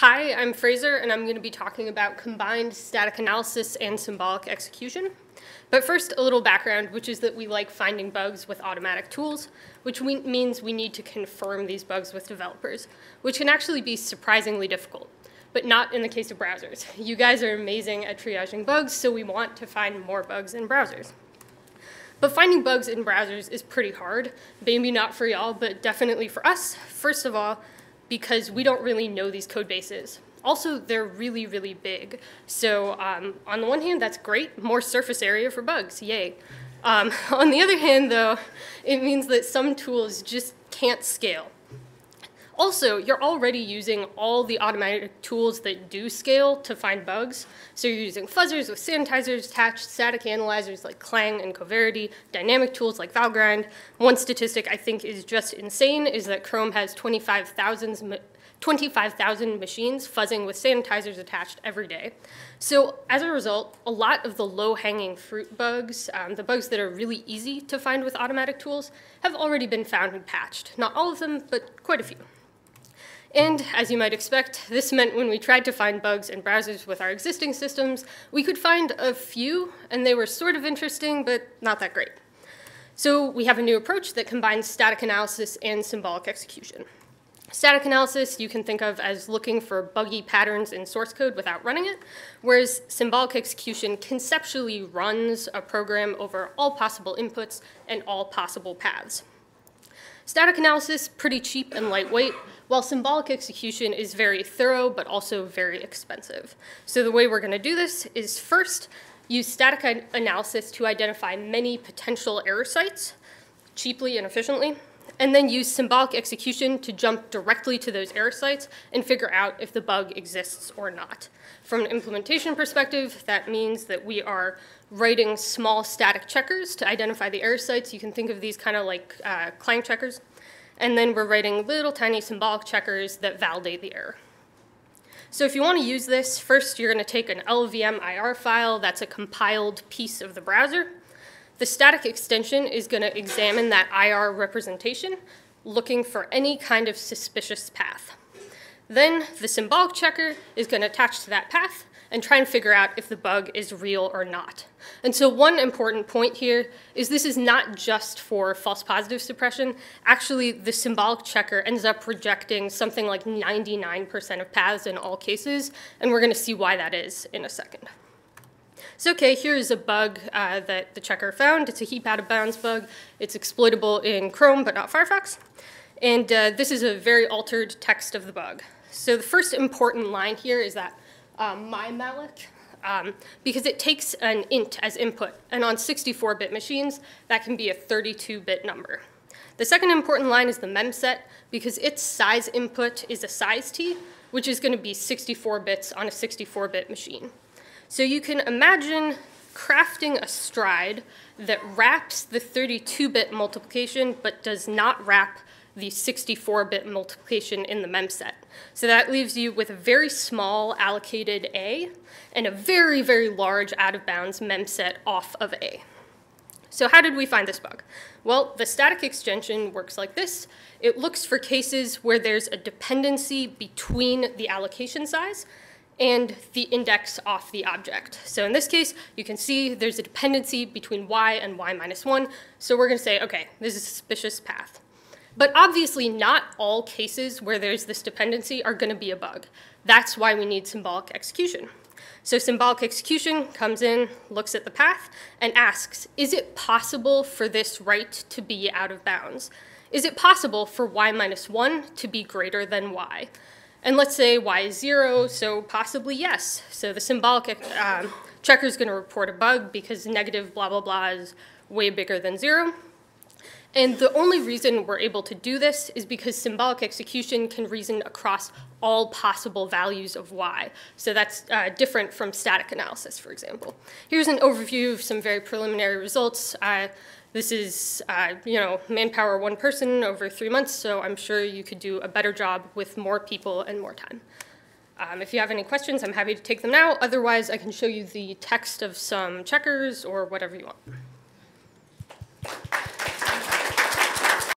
Hi, I'm Fraser, and I'm going to be talking about combined static analysis and symbolic execution. But first, a little background, which is that we like finding bugs with automatic tools, which we, means we need to confirm these bugs with developers, which can actually be surprisingly difficult, but not in the case of browsers. You guys are amazing at triaging bugs, so we want to find more bugs in browsers. But finding bugs in browsers is pretty hard. Maybe not for y'all, but definitely for us. First of all, because we don't really know these code bases. Also, they're really, really big. So um, on the one hand, that's great, more surface area for bugs, yay. Um, on the other hand, though, it means that some tools just can't scale. Also, you're already using all the automatic tools that do scale to find bugs. So you're using fuzzers with sanitizers attached, static analyzers like Clang and Coverity, dynamic tools like Valgrind. One statistic I think is just insane is that Chrome has 25,000 25,000 machines fuzzing with sanitizers attached every day. So as a result, a lot of the low-hanging fruit bugs, um, the bugs that are really easy to find with automatic tools, have already been found and patched. Not all of them, but quite a few. And as you might expect, this meant when we tried to find bugs in browsers with our existing systems, we could find a few, and they were sort of interesting, but not that great. So we have a new approach that combines static analysis and symbolic execution. Static analysis you can think of as looking for buggy patterns in source code without running it, whereas symbolic execution conceptually runs a program over all possible inputs and all possible paths. Static analysis, pretty cheap and lightweight, while symbolic execution is very thorough but also very expensive. So the way we're going to do this is first use static analysis to identify many potential error sites cheaply and efficiently, and then use symbolic execution to jump directly to those error sites and figure out if the bug exists or not. From an implementation perspective, that means that we are writing small static checkers to identify the error sites. You can think of these kind of like uh, Clang checkers. And then we're writing little tiny symbolic checkers that validate the error. So if you want to use this, first you're going to take an LLVM IR file that's a compiled piece of the browser. The static extension is going to examine that IR representation, looking for any kind of suspicious path. Then the symbolic checker is going to attach to that path and try and figure out if the bug is real or not. And so one important point here is this is not just for false positive suppression. Actually, the symbolic checker ends up rejecting something like 99% of paths in all cases, and we're going to see why that is in a second. So okay, here is a bug uh, that the checker found. It's a heap out of bounds bug. It's exploitable in Chrome, but not Firefox. And uh, this is a very altered text of the bug. So the first important line here is that um, my malloc, um, because it takes an int as input. And on 64-bit machines, that can be a 32-bit number. The second important line is the memset, because its size input is a size t, which is going to be 64 bits on a 64-bit machine. So you can imagine crafting a stride that wraps the 32-bit multiplication but does not wrap the 64-bit multiplication in the memset. So that leaves you with a very small allocated A and a very, very large out-of-bounds memset off of A. So how did we find this bug? Well, the static extension works like this. It looks for cases where there's a dependency between the allocation size and the index off the object. So in this case, you can see there's a dependency between y and y minus 1. So we're going to say, OK, this is a suspicious path. But obviously, not all cases where there's this dependency are going to be a bug. That's why we need symbolic execution. So symbolic execution comes in, looks at the path, and asks, is it possible for this write to be out of bounds? Is it possible for y minus 1 to be greater than y? And let's say y is 0, so possibly yes. So the symbolic um, checker is going to report a bug because negative blah, blah, blah is way bigger than 0. And the only reason we're able to do this is because symbolic execution can reason across all possible values of y. So that's uh, different from static analysis, for example. Here's an overview of some very preliminary results. Uh, this is, uh, you know, manpower one person over three months, so I'm sure you could do a better job with more people and more time. Um, if you have any questions, I'm happy to take them now. Otherwise, I can show you the text of some checkers or whatever you want.